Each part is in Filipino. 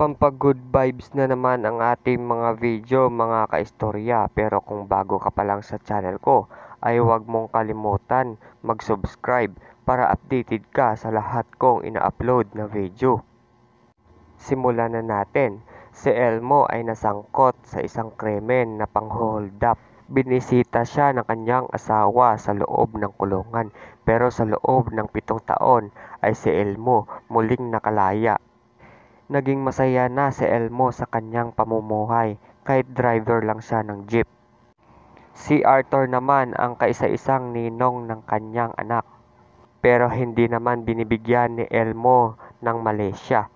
Pampag-good vibes na naman ang ating mga video mga kaistorya pero kung bago ka pa lang sa channel ko ay huwag mong kalimutan mag-subscribe para updated ka sa lahat kong ina-upload na video. Simulan na natin. Si Elmo ay nasangkot sa isang krimen na pang-hold up. Binisita siya ng kanyang asawa sa loob ng kulungan pero sa loob ng pitong taon ay si Elmo muling nakalaya Naging masaya na si Elmo sa kanyang pamumuhay kahit driver lang siya ng jeep. Si Arthur naman ang kaisa-isang ninong ng kanyang anak. Pero hindi naman binibigyan ni Elmo ng Malaysia.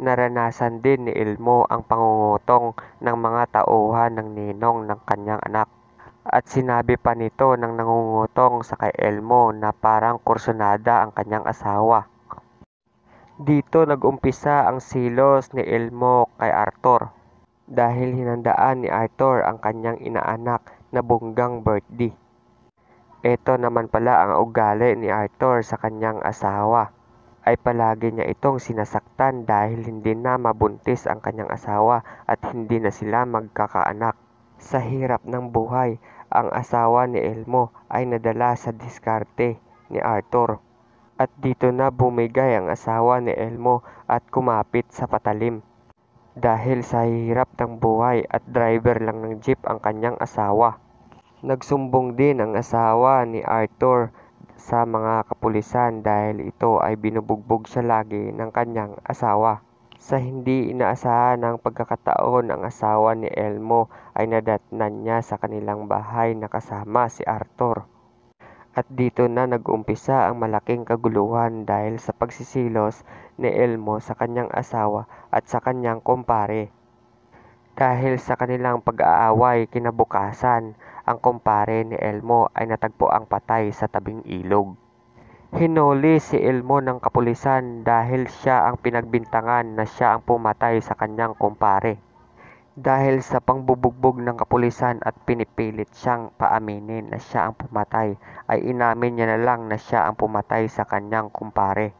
Naranasan din ni Elmo ang pangungutong ng mga tauhan ng ninong ng kanyang anak. At sinabi pa nito ng nangungutong sa kay Elmo na parang kursunada ang kanyang asawa. Dito nag-umpisa ang silos ni Elmo kay Arthur dahil hinandaan ni Arthur ang kanyang inaanak na bunggang birthday. Ito naman pala ang ugali ni Arthur sa kanyang asawa ay palagi niya itong sinasaktan dahil hindi na mabuntis ang kanyang asawa at hindi na sila magkakaanak. Sa hirap ng buhay, ang asawa ni Elmo ay nadala sa diskarte ni Arthur at dito na bumigay ang asawa ni Elmo at kumapit sa patalim. Dahil sa hirap ng buhay at driver lang ng jeep ang kanyang asawa. Nagsumbong din ang asawa ni Arthur sa mga kapulisan dahil ito ay binubugbog siya lagi ng kanyang asawa. Sa hindi inaasahan ng pagkakataon ang asawa ni Elmo ay nadatnan niya sa kanilang bahay na kasama si Arthur. At dito na nag-umpisa ang malaking kaguluhan dahil sa pagsisilos ni Elmo sa kanyang asawa at sa kanyang kumpare. Dahil sa kanilang pag-aaway kinabukasan, ang kumpare ni Elmo ay natagpo ang patay sa tabing ilog. Hinuli si Elmo ng kapulisan dahil siya ang pinagbintangan na siya ang pumatay sa kanyang kumpare. Dahil sa pangbubugbog ng kapulisan at pinipilit siyang paaminin na siya ang pumatay, ay inamin niya na lang na siya ang pumatay sa kanyang kumpare.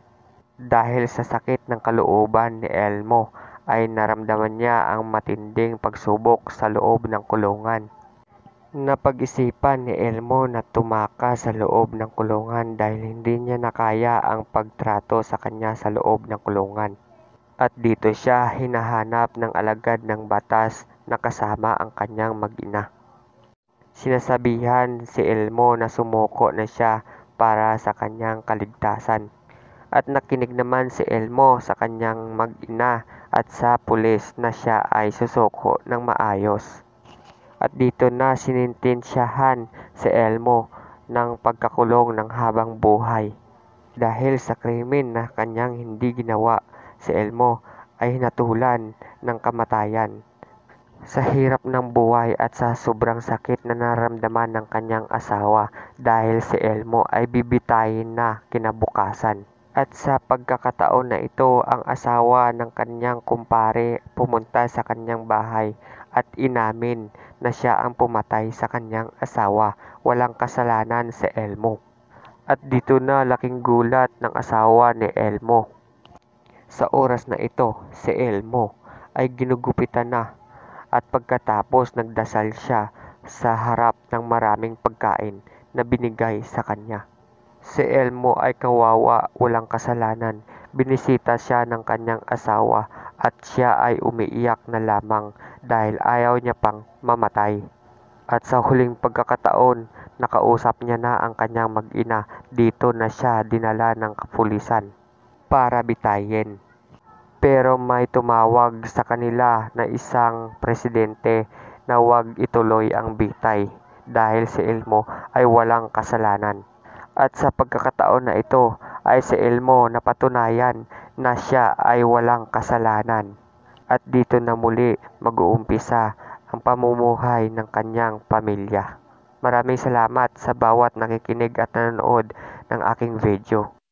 Dahil sa sakit ng kalooban ni Elmo, ay naramdaman niya ang matinding pagsubok sa loob ng kulungan. Napag-isipan ni Elmo na tumaka sa loob ng kulungan dahil hindi niya nakaya ang pagtrato sa kanya sa loob ng kulungan at dito siya hinahanap ng alagad ng batas na kasama ang kanyang mag-ina. Sinasabihan si Elmo na sumuko na siya para sa kanyang kaligtasan. At nakinig naman si Elmo sa kanyang mag-ina at sa pulis na siya ay susuko ng maayos. At dito na sinintensyahan si Elmo ng pagkakulong ng habang buhay dahil sa krimen na kanyang hindi ginawa si Elmo ay hinatulan ng kamatayan. Sa hirap ng buhay at sa sobrang sakit na naramdaman ng kanyang asawa dahil si Elmo ay bibitayin na kinabukasan. At sa pagkakataon na ito, ang asawa ng kanyang kumpare pumunta sa kanyang bahay at inamin na siya ang pumatay sa kanyang asawa. Walang kasalanan si Elmo. At dito na laking gulat ng asawa ni Elmo sa oras na ito, si Elmo ay ginugupitan na at pagkatapos nagdasal siya sa harap ng maraming pagkain na binigay sa kanya. Si Elmo ay kawawa, walang kasalanan. Binisita siya ng kanyang asawa at siya ay umiiyak na lamang dahil ayaw niya pang mamatay. At sa huling pagkakataon, nakausap niya na ang kanyang mag-ina. Dito na siya dinala ng kapulisan para bitayin. Pero may tumawag sa kanila na isang presidente na huwag ituloy ang bitay dahil si Elmo ay walang kasalanan. At sa pagkakataon na ito ay si Elmo napatunayan na siya ay walang kasalanan. At dito na muli mag-uumpisa ang pamumuhay ng kanyang pamilya. Maraming salamat sa bawat nakikinig at nanonood ng aking video.